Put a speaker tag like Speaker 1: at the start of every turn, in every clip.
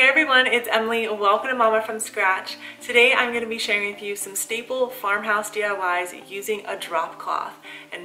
Speaker 1: Hey everyone, it's Emily. Welcome to Momma from Scratch. Today I'm going to be sharing with you some staple farmhouse DIYs using a drop cloth.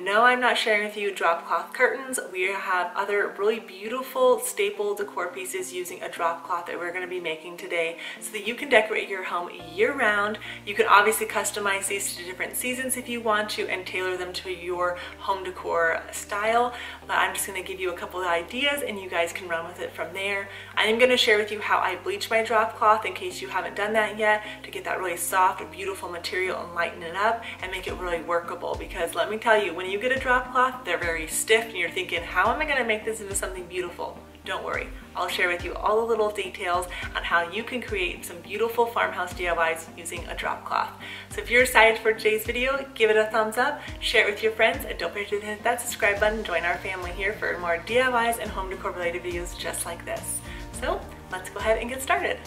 Speaker 1: No, I'm not sharing with you drop cloth curtains. We have other really beautiful staple decor pieces using a drop cloth that we're going to be making today so that you can decorate your home year round. You can obviously customize these to different seasons if you want to and tailor them to your home decor style. But I'm just going to give you a couple of ideas and you guys can run with it from there. I am going to share with you how I bleach my drop cloth in case you haven't done that yet to get that really soft, beautiful material and lighten it up and make it really workable because let me tell you, when you get a drop cloth, they're very stiff and you're thinking, how am I gonna make this into something beautiful? Don't worry, I'll share with you all the little details on how you can create some beautiful farmhouse DIYs using a drop cloth. So if you're excited for today's video, give it a thumbs up, share it with your friends, and don't forget to hit that subscribe button join our family here for more DIYs and home decor related videos just like this. So let's go ahead and get started.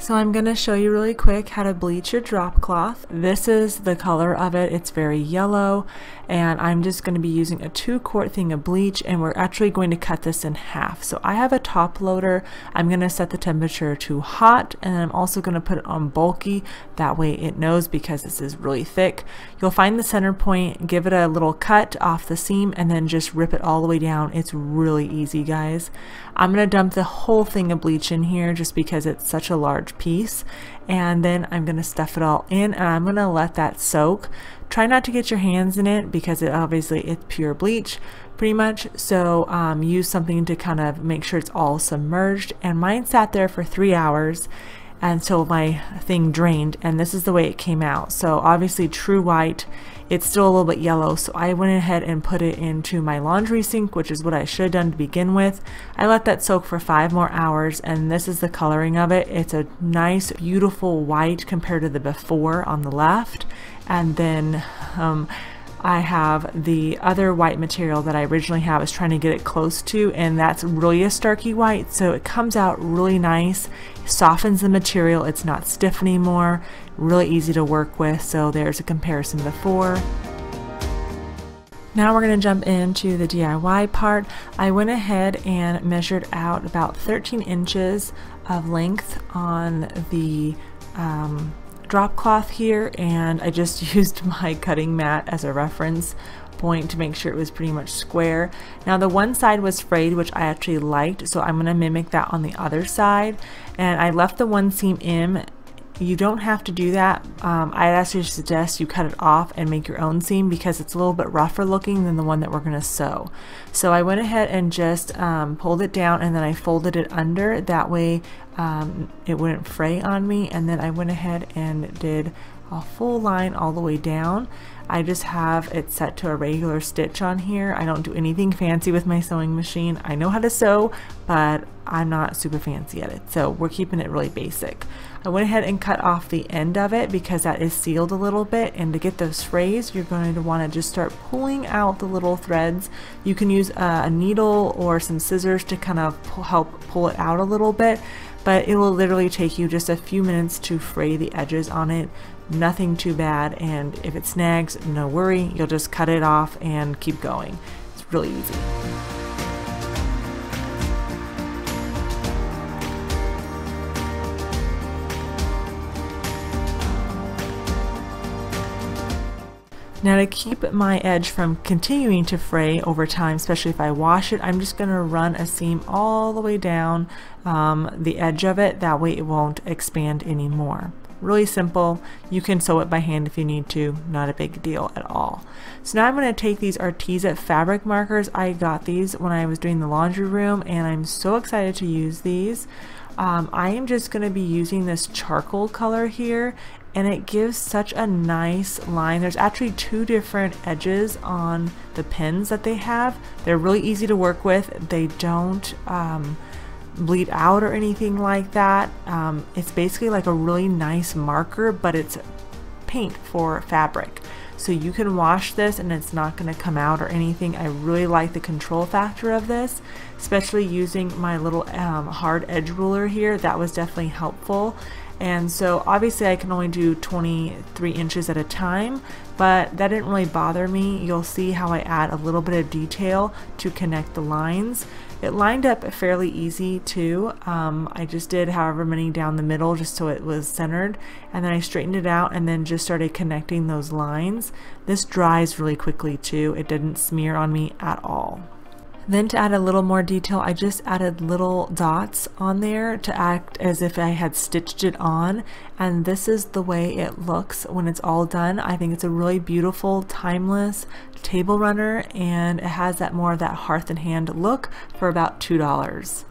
Speaker 1: So I'm going to show you really quick how to bleach your drop cloth. This is the color of it. It's very yellow and I'm just going to be using a two quart thing of bleach and we're actually going to cut this in half. So I have a top loader. I'm going to set the temperature to hot and I'm also going to put it on bulky. That way it knows because this is really thick. You'll find the center point, give it a little cut off the seam and then just rip it all the way down. It's really easy guys. I'm going to dump the whole thing of bleach in here just because it's such a large piece and then I'm going to stuff it all in and I'm going to let that soak Try not to get your hands in it because it obviously it's pure bleach pretty much. So um, use something to kind of make sure it's all submerged. And mine sat there for three hours until my thing drained and this is the way it came out. So obviously true white it's still a little bit yellow so I went ahead and put it into my laundry sink which is what I should have done to begin with. I let that soak for five more hours and this is the coloring of it. It's a nice beautiful white compared to the before on the left and then um, I have the other white material that I originally have is trying to get it close to and that's really a starky white. So it comes out really nice softens the material it's not stiff anymore really easy to work with. So there's a comparison before. Now we're going to jump into the DIY part. I went ahead and measured out about 13 inches of length on the um, drop cloth here and I just used my cutting mat as a reference point to make sure it was pretty much square. Now the one side was frayed which I actually liked so I'm going to mimic that on the other side and I left the one seam in you don't have to do that. Um, I'd actually suggest you cut it off and make your own seam because it's a little bit rougher looking than the one that we're going to sew. So I went ahead and just um, pulled it down and then I folded it under. That way um, it wouldn't fray on me. And then I went ahead and did a full line all the way down. I just have it set to a regular stitch on here. I don't do anything fancy with my sewing machine. I know how to sew, but I'm not super fancy at it. So we're keeping it really basic. I went ahead and cut off the end of it because that is sealed a little bit and to get those frays you're going to want to just start pulling out the little threads. You can use a, needle or some scissors to kind of pull, help pull it out a little bit but it will literally take you just a few minutes to fray the edges on it nothing too bad and if it snags no worry you'll just cut it off and keep going it's really easy Now to keep my edge from continuing to fray over time, especially if I wash it, I'm just going to run a seam all the way down um, the edge of it. That way it won't expand anymore. Really simple. You can sew it by hand if you need to. Not a big deal at all. So now I'm going to take these Arteza fabric markers. I got these when I was doing the laundry room and I'm so excited to use these. Um, I am just going to be using this charcoal color here and it gives such a nice line. There's actually two different edges on the pins that they have. They're really easy to work with. They don't um, bleed out or anything like that. Um, it's basically like a really nice marker, but it's paint for fabric. So you can wash this and it's not going to come out or anything. I really like the control factor of this, especially using my little um, hard edge ruler here. That was definitely helpful. And so obviously I can only do 23 inches at a time, but that didn't really bother me. You'll see how I add a little bit of detail to connect the lines. It lined up fairly easy too. Um, I just did however many down the middle just so it was centered and then I straightened it out and then just started connecting those lines. This dries really quickly too. It didn't smear on me at all. Then to add a little more detail, I just added little dots on there to act as if I had stitched it on. And this is the way it looks when it's all done. I think it's a really beautiful, timeless table runner and it has that more of that hearth and hand look for about $2.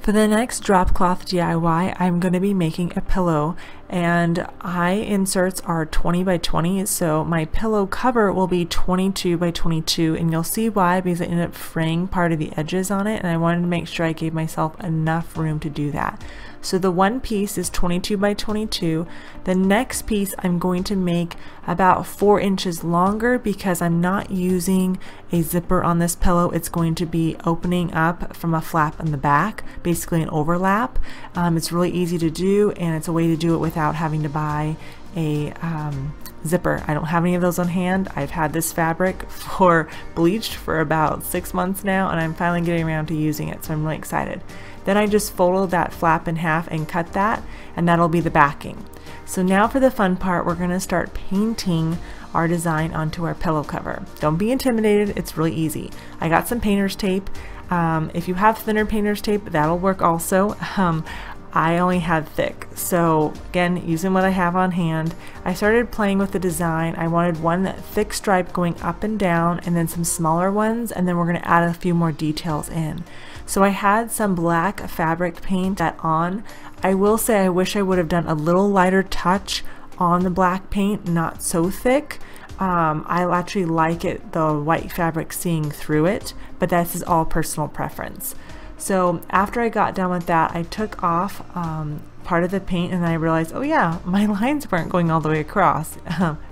Speaker 1: For the next drop cloth DIY, I'm going to be making a pillow and eye inserts are 20 by 20 so my pillow cover will be 22 by 22 and you'll see why because I ended up fraying part of the edges on it and I wanted to make sure I gave myself enough room to do that. So the one piece is 22 by 22. The next piece I'm going to make about four inches longer because I'm not using a zipper on this pillow. It's going to be opening up from a flap in the back, basically an overlap. Um, it's really easy to do and it's a way to do it without having to buy a um, zipper. I don't have any of those on hand. I've had this fabric for bleached for about six months now and I'm finally getting around to using it so I'm really excited. Then I just folded that flap in half and cut that and that'll be the backing. So now for the fun part, we're gonna start painting our design onto our pillow cover. Don't be intimidated, it's really easy. I got some painter's tape. Um, if you have thinner painter's tape, that'll work also. Um, I only had thick. So again, using what I have on hand, I started playing with the design. I wanted one thick stripe going up and down and then some smaller ones and then we're gonna add a few more details in. So I had some black fabric paint that on. I will say I wish I would have done a little lighter touch on the black paint, not so thick. Um, I actually like it, the white fabric seeing through it, but this is all personal preference. So after I got done with that, I took off um, part of the paint and I realized, oh yeah, my lines weren't going all the way across.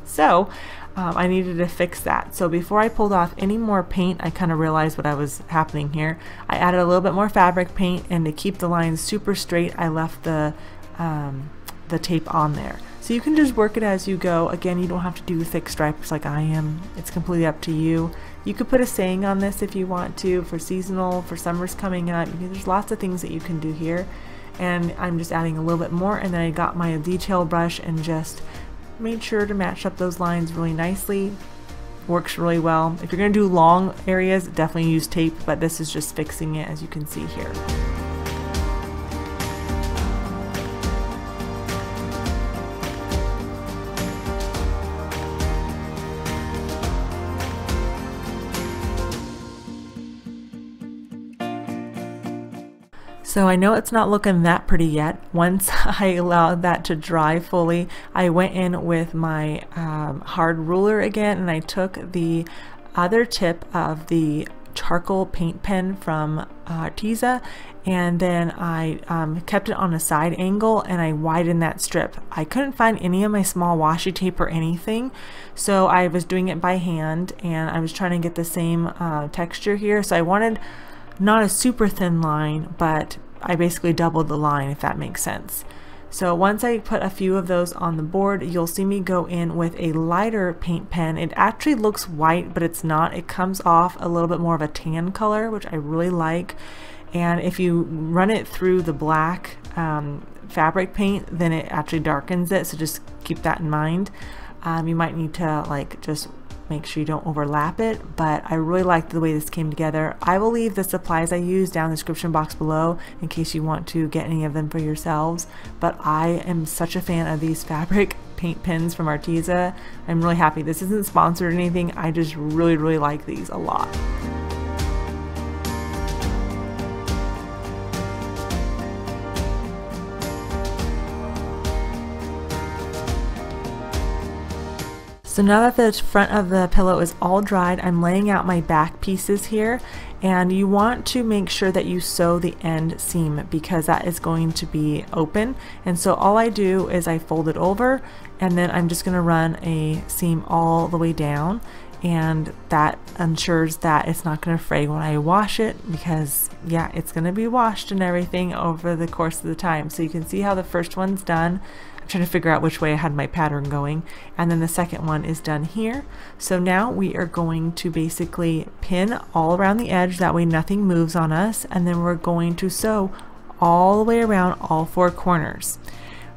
Speaker 1: so um, I needed to fix that. So before I pulled off any more paint, I kind of realized what I was happening here. I added a little bit more fabric paint and to keep the lines super straight, I left the, um, the tape on there. So you can just work it as you go. Again, you don't have to do thick stripes like I am. It's completely up to you. You could put a saying on this if you want to for seasonal, for summer's coming up. There's lots of things that you can do here. And I'm just adding a little bit more and then I got my detail brush and just made sure to match up those lines really nicely. Works really well. If you're to do long areas, definitely use tape, but this is just fixing it as you can see here. So I know it's not looking that pretty yet. Once I allowed that to dry fully, I went in with my um, hard ruler again and I took the other tip of the charcoal paint pen from uh, Arteza and then I um, kept it on a side angle and I widened that strip. I couldn't find any of my small washi tape or anything so I was doing it by hand and I was trying to get the same uh, texture here so I wanted not a super thin line, but I basically doubled the line if that makes sense. So once I put a few of those on the board, you'll see me go in with a lighter paint pen. It actually looks white, but it's not. It comes off a little bit more of a tan color, which I really like. And if you run it through the black um, fabric paint, then it actually darkens it. So just keep that in mind. Um, you might need to like just make sure you don't overlap it but I really like the way this came together. I will leave the supplies I use down in the description box below in case you want to get any of them for yourselves but I am such a fan of these fabric paint pens from Arteza. I'm really happy. This isn't sponsored or anything. I just really really like these a lot So now that the front of the pillow is all dried, I'm laying out my back pieces here. And you want to make sure that you sew the end seam because that is going to be open. And so all I do is I fold it over and then I'm just gonna run a seam all the way down. And that ensures that it's not going to fray when I wash it because yeah it's going to be washed and everything over the course of the time. So you can see how the first one's done trying to figure out which way I had my pattern going. And then the second one is done here. So now we are going to basically pin all around the edge, that way nothing moves on us. And then we're going to sew all the way around all four corners.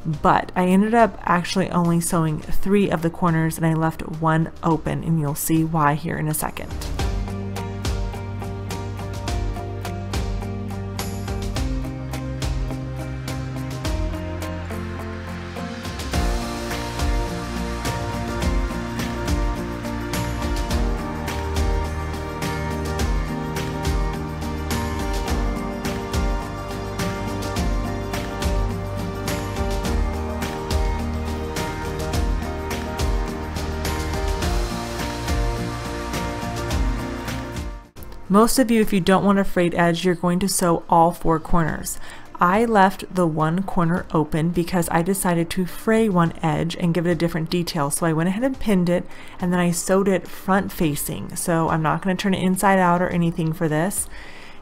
Speaker 1: But I ended up actually only sewing three of the corners and I left one open and you'll see why here in a second. Most of you, if you don't want a frayed edge, you're going to sew all four corners. I left the one corner open because I decided to fray one edge and give it a different detail. So I went ahead and pinned it and then I sewed it front facing. So I'm not going to turn it inside out or anything for this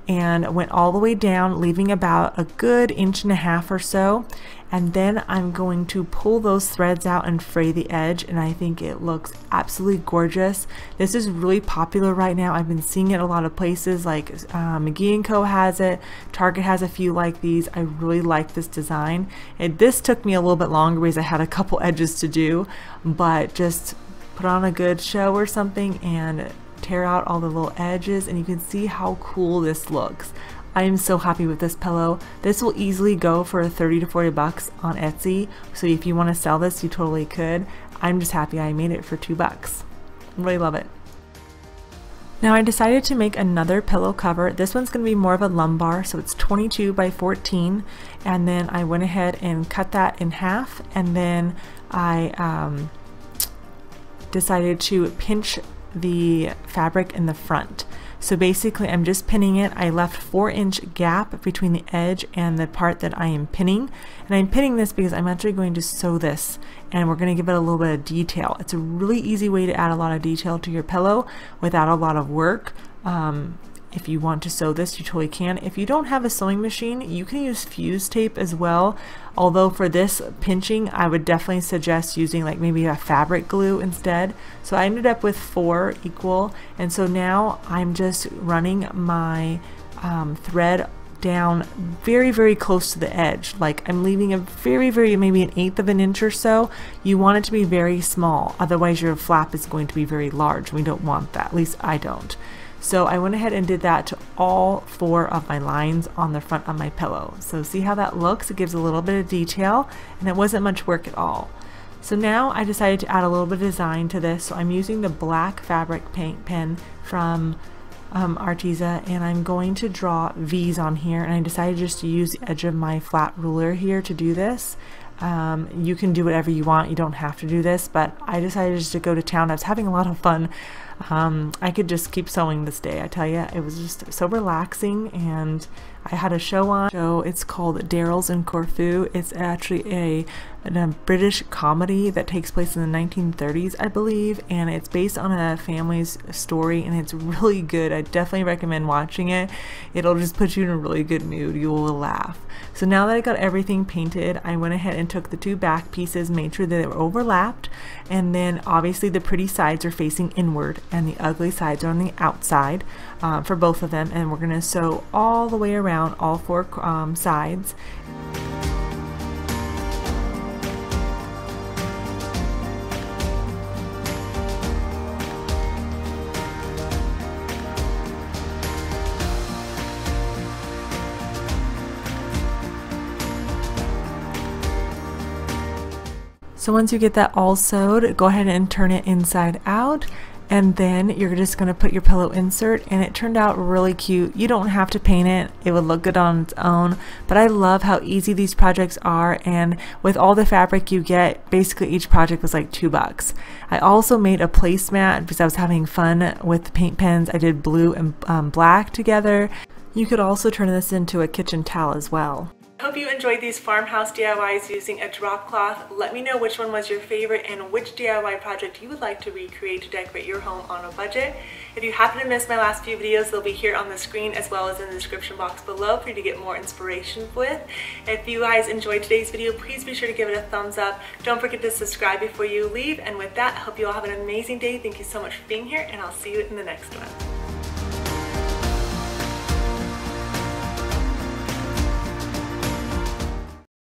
Speaker 1: and went all the way down, leaving about a good inch and a half or so. And then I'm going to pull those threads out and fray the edge, and I think it looks absolutely gorgeous. This is really popular right now. I've been seeing it a lot of places, like uh, McGee & Co. has it, Target has a few like these. I really like this design. And this took me a little bit longer because I had a couple edges to do, but just put on a good show or something and tear out all the little edges and you can see how cool this looks. I am so happy with this pillow. This will easily go for 30 to 40 bucks on Etsy. So if you want to sell this, you totally could. I'm just happy I made it for two bucks. Really love it. Now I decided to make another pillow cover. This one's going to be more of a lumbar, so it's 22 by 14. And then I went ahead and cut that in half. And then I um, decided to pinch the fabric in the front. So basically I'm just pinning it. I left four inch gap between the edge and the part that I am pinning. And I'm pinning this because I'm actually going to sew this and we're going to give it a little bit of detail. It's a really easy way to add a lot of detail to your pillow without a lot of work. Um, if you want to sew this, you totally can. If you don't have a sewing machine, you can use fuse tape as well. Although for this pinching, I would definitely suggest using like maybe a fabric glue instead. So I ended up with four equal. And so now I'm just running my um, thread down very very close to the edge like I'm leaving a very very maybe an eighth of an inch or so you want it to be very small otherwise your flap is going to be very large we don't want that at least I don't so I went ahead and did that to all four of my lines on the front of my pillow. So see how that looks? It gives a little bit of detail and it wasn't much work at all. So now I decided to add a little bit of design to this. So I'm using the black fabric paint pen from um, Arteza and I'm going to draw V's on here and I decided just to use the edge of my flat ruler here to do this. Um, you can do whatever you want. You don't have to do this, but I decided just to go to town. I was having a lot of fun um, I could just keep sewing this day. I tell you, it was just so relaxing and I had a show on. So it's called Durrells in Corfu. It's actually a, a British comedy that takes place in the 1930s, I believe, and it's based on a family's story, and it's really good. I definitely recommend watching it. It'll just put you in a really good mood. You will laugh. So now that I got everything painted, I went ahead and took the two back pieces, made sure that they were overlapped, and then obviously the pretty sides are facing inward and the ugly sides are on the outside uh, for both of them, and we're going to sew all the way around all four um, sides. So once you get that all sewed, go ahead and turn it inside out and then you're just going to put your pillow insert and it turned out really cute. You don't have to paint it it would look good on its own but I love how easy these projects are and with all the fabric you get basically each project was like two bucks. I also made a placemat because I was having fun with paint pens. I did blue and um, black together. You could also turn this into a kitchen towel as well hope you enjoyed these farmhouse DIYs using a drop cloth. Let me know which one was your favorite and which DIY project you would like to recreate to decorate your home on a budget. If you happen to miss my last few videos, they'll be here on the screen as well as in the description box below for you to get more inspiration with. If you guys enjoyed today's video, please be sure to give it a thumbs up. Don't forget to subscribe before you leave. And with that, I hope you all have an amazing day. Thank you so much for being here and I'll see you in the next one.